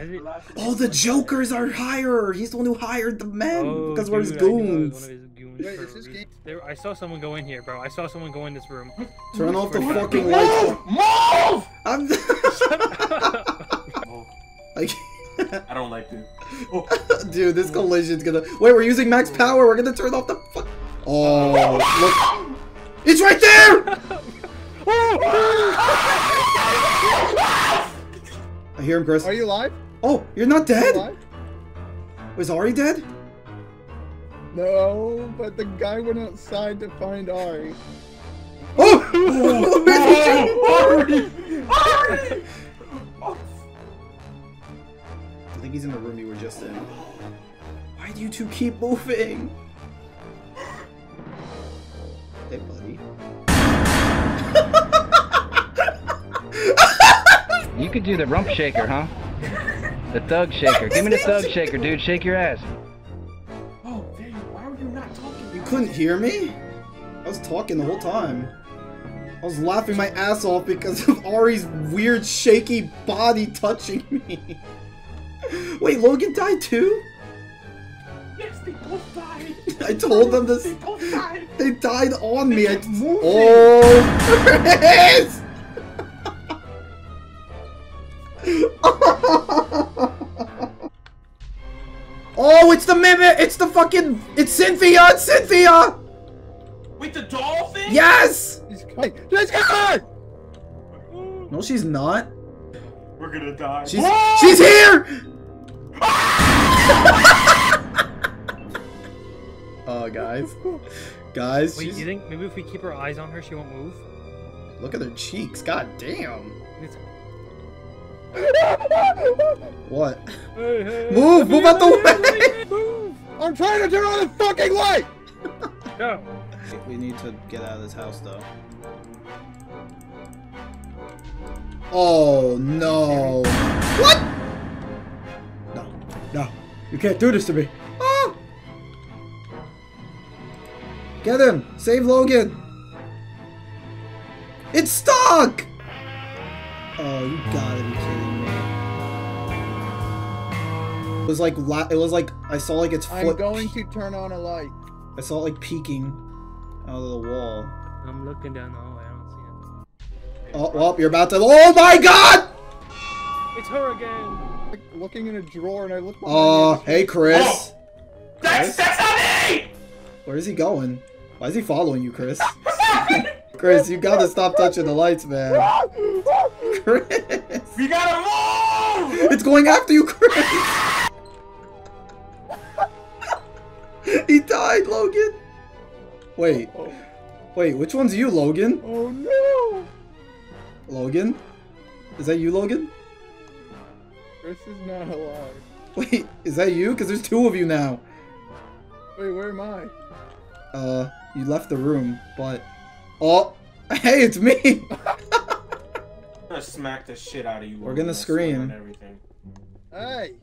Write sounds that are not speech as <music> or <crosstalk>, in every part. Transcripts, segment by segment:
I Oh, the Jokers are higher. He's the one who hired the men Oh, because we're his dude, I knew it was one goons. of his goons Wait, is this game- There, I saw someone go in here, bro. I saw someone go in this room. Turn off the fucking lights. Move! I'm. <laughs> Oh, I don't like this. <laughs> Oh, dude, this collision's gonna. Wait, we're using max power. We're gonna turn off the. Fuck. Oh, look! It's right there. <laughs> I hear him, Chris. Are you alive? Oh, you're not dead. alive? Was Ari dead? No, but the guy went outside to find Ari. Oh! <laughs> oh Ari! Ari! I think he's in the room you were just in. Why do you two keep moving? Hey, buddy. You could do the rump shaker, huh? The thug shaker. Give me the thug shaker, dude. Shake your ass. Oh, Dave, why were you not talking? You couldn't hear me? I was talking the whole time. I was laughing my ass off because of Ari's weird shaky body touching me. <laughs> Wait, Logan died too? Yes, they both died. <laughs> I told them this. They both died. They died on me. I... kept moving. Oh, <laughs> Chris! It's the fucking. It's Cynthia! It's Cynthia! Wait, the dolphin? Yes! He's coming. Let's go! No, she's not. We're gonna die. She's she's here. <laughs> Oh, guys, guys, Wait, she's- you think maybe if we keep our eyes on her, she won't move? look at her cheeks. God damn. It's- What? <laughs> Hey, hey, Move, move out the way. Move! I'm trying to turn on the fucking light! Go! We need to get out of this house, though. Oh no! What? No, no, you can't do this to me. Ah! Get him! Save Logan! It's stuck! Oh, you gotta be kidding was like la- it was like I saw like its foot. I'm foot. going to turn on a light. I saw it like peeking out of the wall. I'm looking down the hallway, I don't see him. Oh, well, you're about to. Oh my god! It's her again! Like, looking in a drawer and I look behind Oh, me. hey, Chris. Oh. That's, that's not me! Where is he going? Why is he following you, Chris? <laughs> <laughs> Chris, you gotta stop touching the lights, man. <laughs> Chris! We gotta move! It's going after you, Chris! <laughs> he died, Logan! Wait, Oh, wait, which one's you, Logan? oh no! Logan? Is that you, Logan? Chris is not alive. Wait, is that you? Because there's two of you now. Wait, where am I? Uh, you left the room, but... Oh! <laughs> Hey, it's me! I'm <laughs> gonna smack the shit out of you. We're gonna scream. on everything. Hey!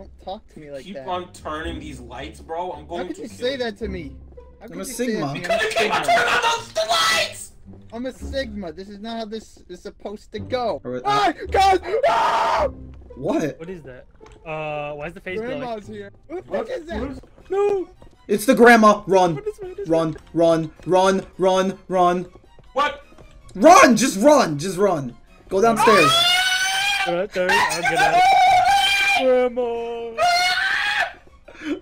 Don't talk to me like Keep that. on turning these lights, bro. I'm How could to you kill say that to me? How I'm a you say that to Sigma. me? I'm <laughs> You keep on Sigma. turning on those the lights! I'm a Sigma. This is not how this is supposed to go. Or- Ah, guys! Ah! What? What is that? Uh, why is the face glowing? Grandma's here. Who the fuck is that? No! It's the grandma! Run! What is what is Run, run, run, run, run. What? Run! Just run! Just run! Go downstairs. Right there, I'll get out. Grandma! <laughs>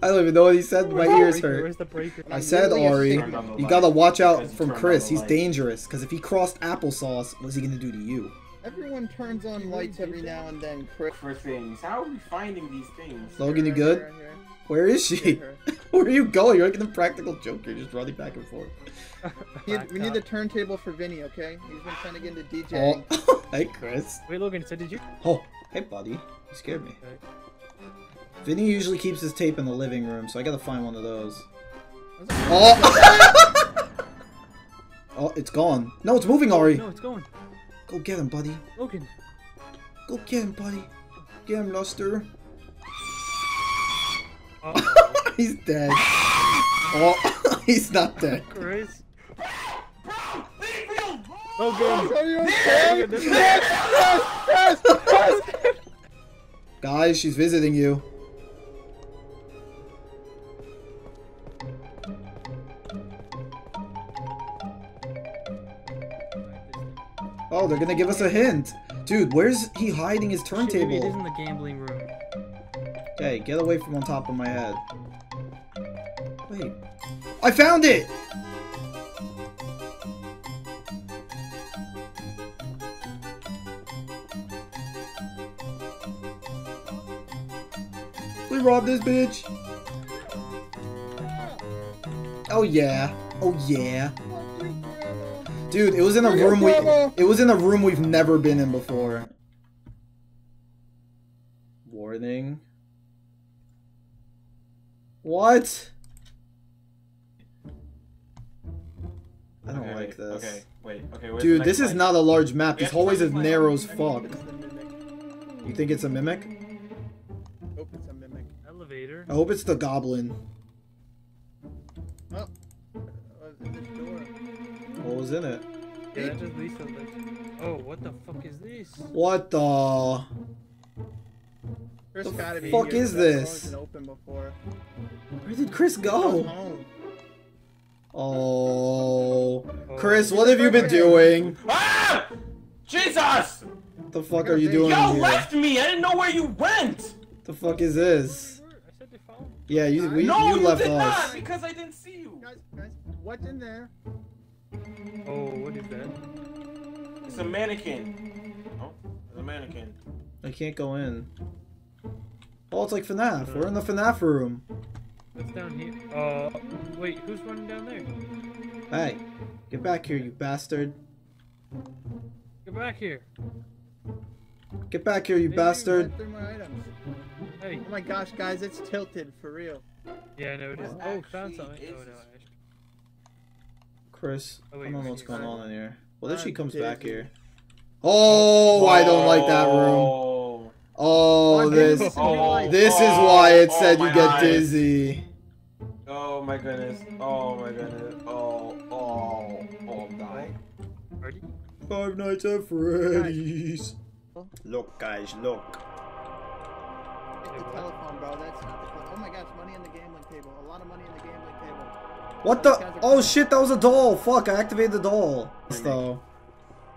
I don't even know what he said. My ears Breaker, hurt. Where's the breaker? I said, literally Ari, Sigma. Turned on the you gotta watch out from Chris. He's dangerous. Because if he crossed applesauce, what's he gonna do to you? Everyone turns on lights every now and then, Chris. For things. How are we finding these things? Logan, you Right good? Here, right here. Where is she? <laughs> Where are you going? You're like the practical joke. You're just running back and forth. <laughs> We need, we need the turntable for Vinny, okay? He's been trying to get into DJ. Oh, <laughs> hey, Chris. Wait, Logan, so did you? Oh, hey, buddy. You scared me. Vinny usually keeps his tape in the living room, so I gotta find one of those. Oh! oh, it's gone. No, it's moving, Ari. No, it's going. Go get him, buddy. Logan. Go get him, buddy. Get him, Luster. Uh-oh. <laughs> He's dead. <laughs> Oh, <laughs> he's not dead. Chris. Bro, leave me alone! Logan. Are you okay? Logan, Yes, yes, yes, yes. Guys, she's visiting you. Oh, they're gonna give us a hint. Dude, where's he hiding his Shit, maybe it is turntable? in the gambling room. Hey, get away from on top of my head. Wait. I found it! We robbed this bitch! Oh yeah. Oh yeah. Dude, it was in a room we- It was in a room we've never been in before. What? I don't Okay, like wait, this. Okay, wait, okay. where's Dude, the this next is light? not a large map. This have to hallway is narrow as fuck. It's the mimic. You think it's a mimic? I hope it's a mimic. Elevator. I hope it's the goblin. In this door. What was in it? Yeah, that just leads something. Oh, what the fuck is this? What the? There's The gotta be fuck here, is 'cause that door this? open before. Where did Chris Go go? Oh. Oh. Chris, what have you been doing? Ah! Jesus! What the fuck are you doing Y'all left me. I didn't know where you went. The fuck is this? I said they found. Yeah, you we, no, you you left did us. not because I didn't see you. Guys, guys, what's in there? Oh, what is that? It's a mannequin. Oh, it's a mannequin. I can't go in. Oh, it's like FNAF. We're in the FNAF room. What's down here? Uh, wait, who's running down there? Hey, get back here, you bastard. Get back here. Get back here, you Hey, bastard. Went through my items. Hey. Oh my gosh, guys, it's tilted for real. Yeah, I know it is. What Oh, found something. Oh no. this? Chris, Oh, I don't know what's going on in here. Well, then she comes back here? Oh, I don't like that room. Oh oh, oh. oh, Oh, this. this- Oh, This is oh, why it oh said you get eyes. dizzy. Oh my goodness. Oh my goodness. Oh, oh, oh, I'm dying. Five Nights at Freddy's. Look, guys, look. Hit the telephone, bro. That's not the. Oh my gosh, money on the gambling table. A lot of money on the gambling table. What the? Oh shit, that was a doll. Fuck, I activated the doll. So.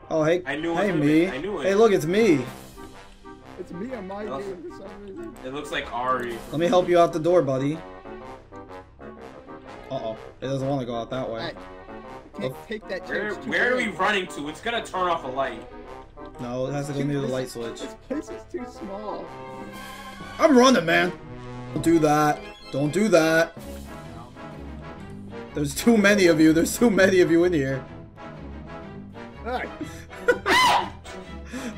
Oh hey, I knew hey me. I knew it. Hey, look, it's me. It's me on my Also- game for some reason. It looks like Ari. Let me help you out the door, buddy. Uh oh, it doesn't want to go out that way. Hey, you can't take that Where, chance. where are we running to? It's gonna turn off a light. No, it has to go near the light switch. This place is too small. I'm running, man. Don't do that. Don't do that. There's too many of you. There's too many of you in here.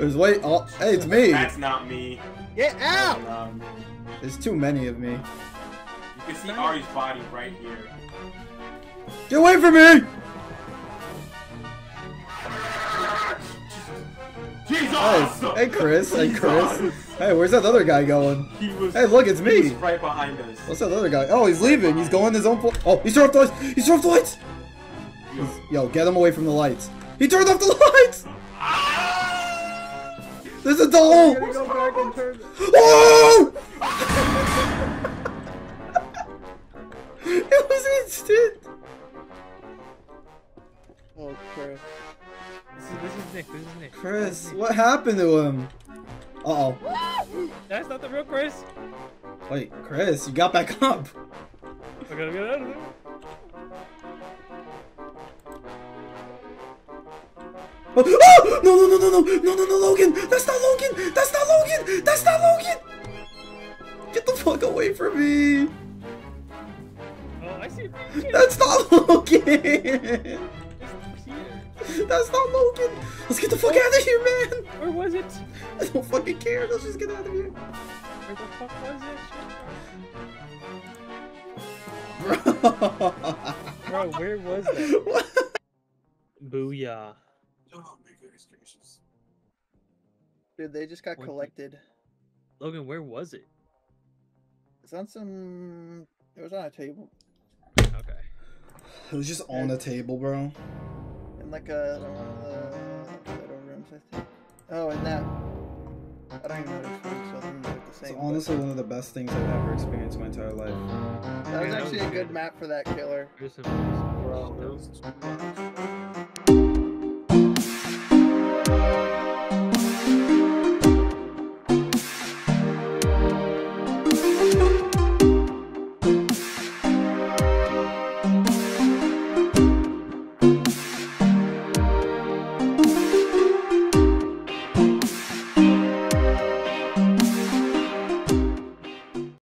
There's wait. Oh, hey, it's me. That's not me. get That's out! not me. There's too many of me. You can see Ari's body right here. Get away from me! Jesus! Hey, hey, Chris. Hey, Chris. Hey, where's that other guy going? He was. Hey, look, it's he was me. right behind us. What's that other guy? Oh, he's leaving. He's going his own. Pl- oh, he's turned off the lights. He's turned off the lights. Yo, get him away from the lights. He turned off the <laughs> lights. There's a doll. I'm go back and turn. <laughs> Oh! <laughs> it was instant. Oh, Chris. This is, this is Nick. This is Nick. Chris, what happened to him? Uh oh. That's not the real Chris. Wait, Chris, you got back up. I gotta get out of there. Oh, oh! No, no, no, no, no, no, no, no, Logan! That's not Logan! That's not Logan! That's not Logan! Get the fuck away from me! Oh, I see a green kid. That's not Logan! That's not Logan! Let's get the fuck out of here, man! Where was it? I don't fucking care. Let's just get out of here. Where the fuck was it? Bro. Bro, where was that? What? <laughs> Booyah. Dude, they just got What the- collected. Logan, where was it? It's on some. It was on a table. Okay. It was just on the table, bro. In like a. one of the photo rooms, I think. Oh, and that. I don't even know what it's for, so I don't even know what this It's thing. honestly one of the best things I've ever experienced in my entire life. that was actually a good map for that killer. There's some- Bro, those-